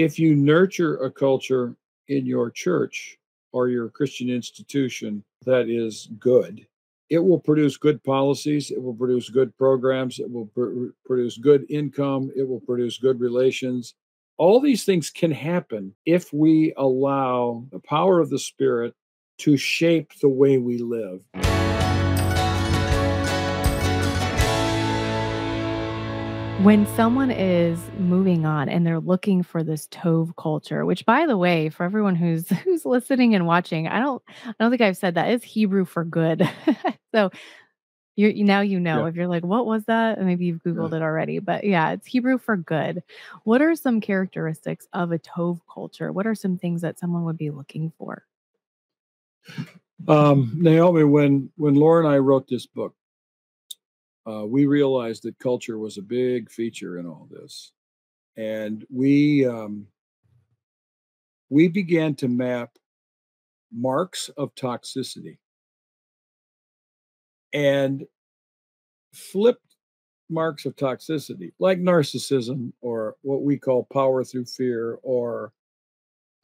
if you nurture a culture in your church or your Christian institution that is good, it will produce good policies, it will produce good programs, it will pr- produce good income, it will produce good relations. All these things can happen if we allow the power of the Spirit to shape the way we live. When someone is moving on and they're looking for this tov culture which by the way for everyone who's who's listening and watching i don't i don't think i've said that is hebrew for good. So you now you know Yeah. if you're like what was that? And maybe you've googled Yeah. it already but yeah it's hebrew for good. What are some characteristics of a tov culture? What are some things that someone would be looking for? Um, Naomi, when when Laura and I wrote this book, uh, we realized that culture was a big feature in all this, and we um, we began to map marks of toxicity and flipped marks of toxicity, like narcissism or what we call power through fear or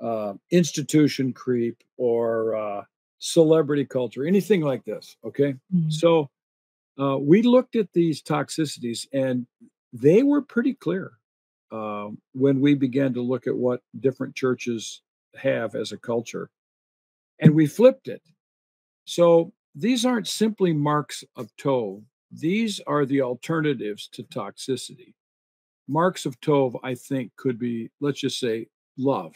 uh, institution creep or uh, celebrity culture, anything like this. Okay. Mhm. So uh, we looked at these toxicities and they were pretty clear um, when we began to look at what different churches have as a culture. And we flipped it. So these aren't simply marks of Tov, these are the alternatives to toxicity. Marks of Tov, I think, could be, let's just say, love.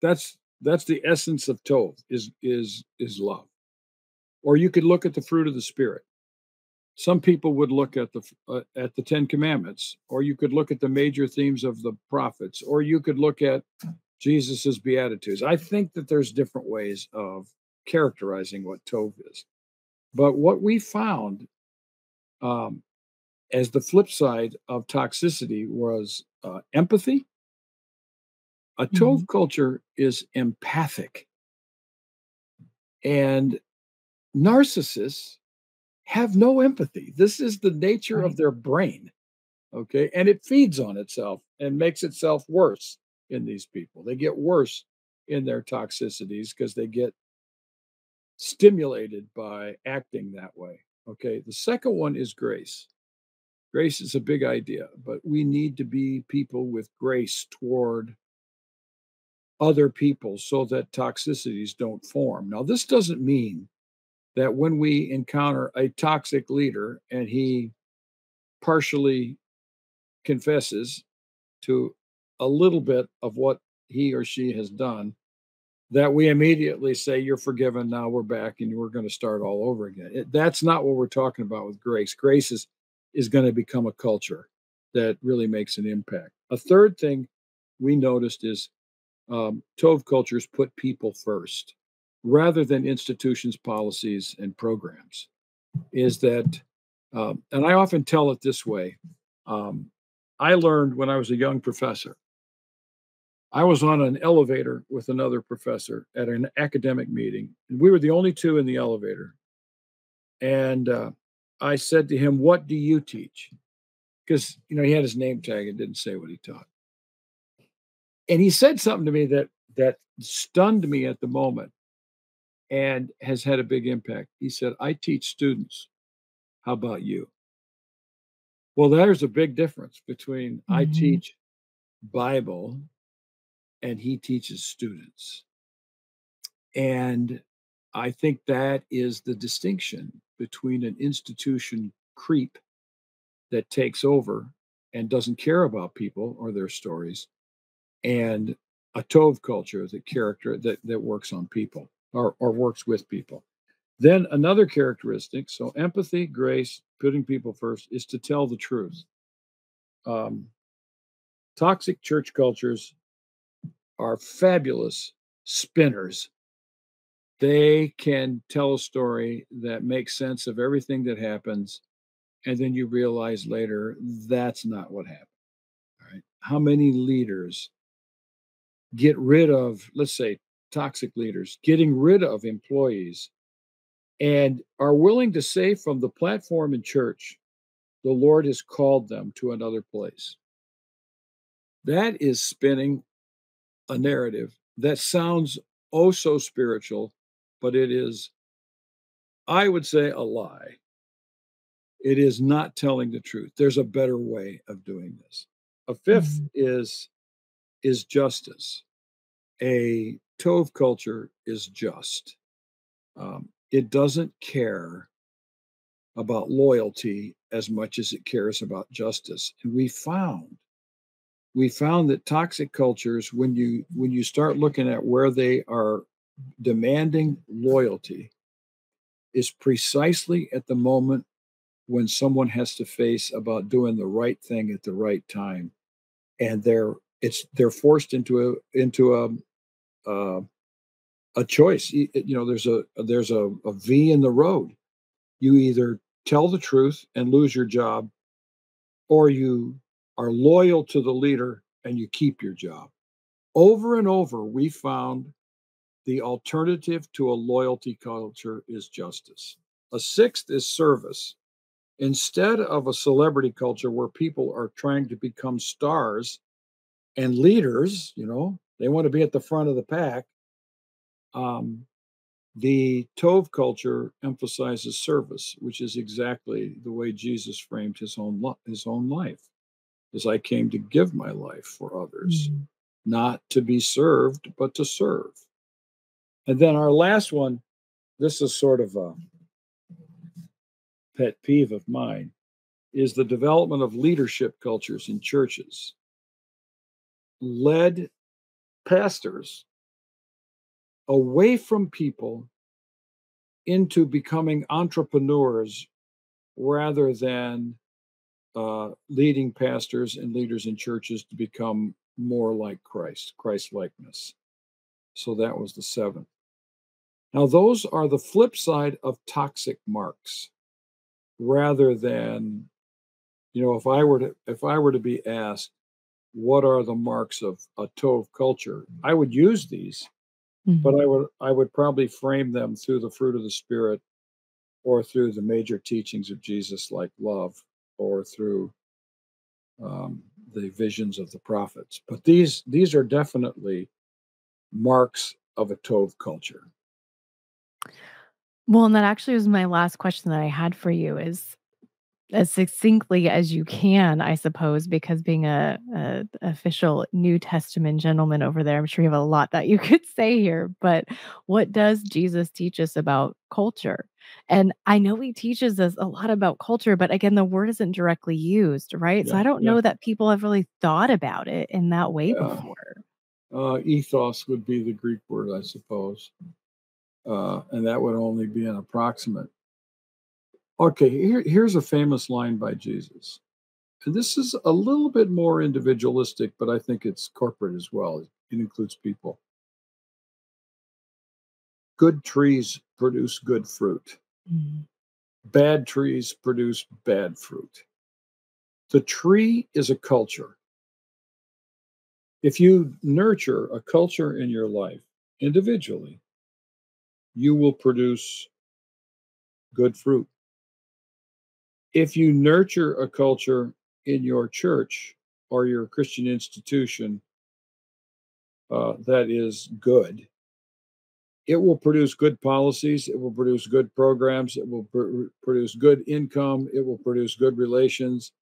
That's that's the essence of Tov is is is love. Or you could look at the fruit of the spirit. Some people would look at the uh, at the 10 commandments or you could look at the major themes of the prophets or you could look at Jesus's beatitudes. I think that there's different ways of characterizing what Tov is. But what we found um, as the flip side of toxicity was uh, empathy. A Tov culture is empathic. And narcissists have no empathy. This is the nature of their brain. Okay. And it feeds on itself and makes itself worse in these people. They get worse in their toxicities because they get stimulated by acting that way. Okay. The second one is grace. Grace is a big idea, but we need to be people with grace toward other people so that toxicities don't form. Now, this doesn't mean that when we encounter a toxic leader and he partially confesses to a little bit of what he or she has done, that we immediately say, You're forgiven. Now we're back and we're going to start all over again. It, that's not what we're talking about with grace. Grace is, is going to become a culture that really makes an impact. A third thing we noticed is um, Tov cultures put people first rather than institutions, policies, and programs. Is that, um, and I often tell it this way um, I learned when I was a young professor. I was on an elevator with another professor at an academic meeting, and we were the only two in the elevator. And uh, I said to him, What do you teach? Because, you know, he had his name tag and didn't say what he taught and he said something to me that that stunned me at the moment and has had a big impact. He said i teach students. How about you? Well there's a big difference between i Mhm. teach bible and he teaches students. And i think that is the distinction between an institution creep that takes over and doesn't care about people or their stories and a Tov culture, the character that, that works on people or, or works with people. Then another characteristic, so empathy, grace, putting people first, is to tell the truth. Um, toxic church cultures are fabulous spinners. They can tell a story that makes sense of everything that happens, and then you realize later that's not what happened. All right. How many leaders get rid of, let's say, toxic leaders, getting rid of employees, and are willing to say from the platform in church, the Lord has called them to another place. That is spinning a narrative that sounds oh so spiritual, but it is, I would say, a lie. It is not telling the truth. There's a better way of doing this. A 5th mm-hmm. is is justice. A Tov culture is just. Um, it doesn't care about loyalty as much as it cares about justice. And we found we found that toxic cultures when you when you start looking at where they are demanding loyalty is precisely at the moment when someone has to face about doing the right thing at the right time and they're it's they're forced into a into a uh, a choice. You know there's a there's a, a v in the road. You either tell the truth and lose your job or you are loyal to the leader and you keep your job. Over and over we found the alternative to a loyalty culture is justice. A sixth is service. Instead of a celebrity culture where people are trying to become stars and leaders, you know, they want to be at the front of the pack. Um, the Tov culture emphasizes service, which is exactly the way Jesus framed his own his own life. As I came to give my life for others, mm-hmm. not to be served, but to serve. And then our last one, this is sort of a pet peeve of mine, is the development of leadership cultures in churches led pastors away from people into becoming entrepreneurs rather than uh, leading pastors and leaders in churches to become more like Christ, Christ likeness. So that was the seventh. Now, those are the flip side of toxic marks rather than, you know, if I were to if I were to be asked, what are the marks of a Tov culture? I would use these, mm-hmm. but I would I would probably frame them through the fruit of the Spirit, or through the major teachings of Jesus, like love, or through um, the visions of the prophets. But these these are definitely marks of a Tov culture. Well, and that actually was my last question that I had for you is as succinctly as you can, I suppose, because being a, a, official New Testament gentleman over there, I'm sure you have a lot that you could say here. But what does Jesus teach us about culture? And I know he teaches us a lot about culture, but again, the word isn't directly used, right? Yeah, so I don't yeah. know that people have really thought about it in that way yeah. before. Uh, ethos would be the Greek word, I suppose. Uh, and that would only be an approximate Okay, here, here's a famous line by Jesus. And this is a little bit more individualistic, but I think it's corporate as well. It includes people. Good trees produce good fruit. Mm-hmm. Bad trees produce bad fruit. The tree is a culture. If you nurture a culture in your life individually, you will produce good fruit if you nurture a culture in your church or your Christian institution uh, that is good, it will produce good policies, it will produce good programs, it will pr- produce good income, it will produce good relations.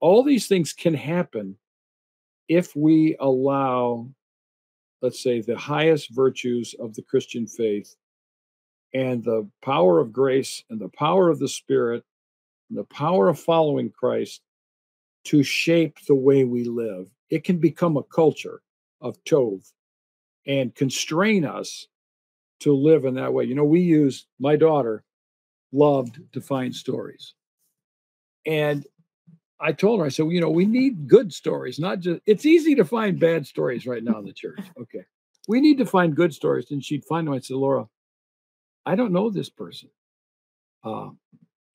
All these things can happen if we allow, let's say, the highest virtues of the Christian faith and the power of grace and the power of the Spirit the power of following Christ to shape the way we live. It can become a culture of Tov and constrain us to live in that way. You know, we use my daughter loved to find stories. And I told her, I said, well, you know, we need good stories, not just, it's easy to find bad stories right now in the church. Okay. We need to find good stories. And she'd find them. I said, Laura, I don't know this person. Uh,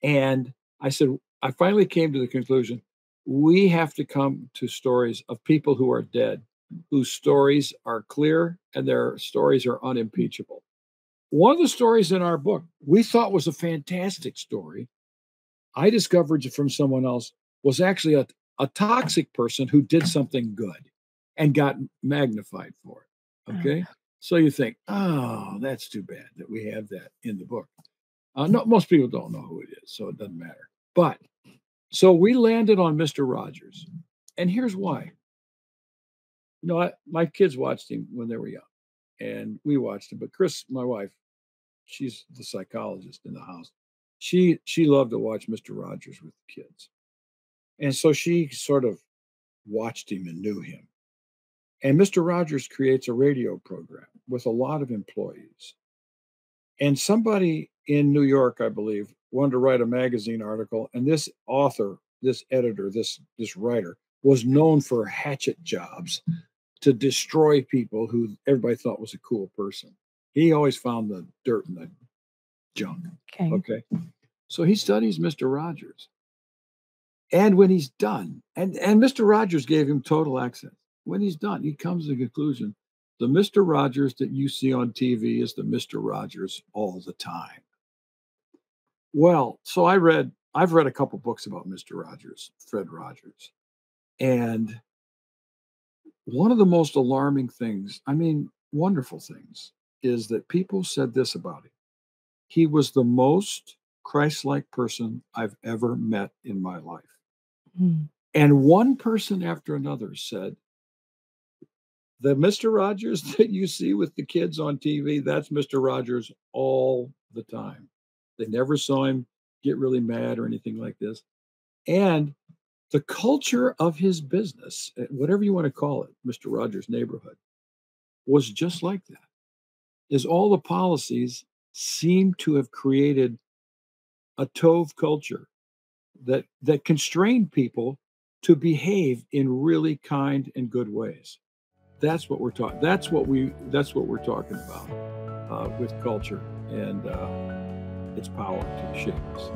and I said, I finally came to the conclusion we have to come to stories of people who are dead, whose stories are clear and their stories are unimpeachable. One of the stories in our book we thought was a fantastic story. I discovered from someone else was actually a, a toxic person who did something good and got magnified for it. Oh, okay. So you think, oh, that's too bad that we have that in the book. Uh, no, most people don't know who it is, so it doesn't matter. But so we landed on Mr. Rogers. And here's why. You know, I, my kids watched him when they were young, and we watched him. But Chris, my wife, she's the psychologist in the house. She she loved to watch Mr. Rogers with the kids. And so she sort of watched him and knew him. And Mr. Rogers creates a radio program with a lot of employees. And somebody in New York, I believe, wanted to write a magazine article. And this author, this editor, this, this writer was known for hatchet jobs to destroy people who everybody thought was a cool person. He always found the dirt and the junk. Okay. Okay. So he studies Mr. Rogers. And when he's done, and, and Mr. Rogers gave him total access. When he's done, he comes to the conclusion the Mr. Rogers that you see on TV is the Mr. Rogers all the time. Well, so I read, I've read a couple books about Mr. Rogers, Fred Rogers. And one of the most alarming things, I mean, wonderful things, is that people said this about him. He was the most Christ like person I've ever met in my life. Mm. And one person after another said, the Mr. Rogers that you see with the kids on TV, that's Mr. Rogers all the time. They never saw him get really mad or anything like this. And the culture of his business, eh, whatever you want to call it, Mr. Rogers' neighborhood, was just like that. Is all the policies seem to have created a Tov culture that that constrained people to behave in really kind and good ways. That's what we're talking. That's what we. That's what we're talking about uh, with culture and uh, its power to the ships.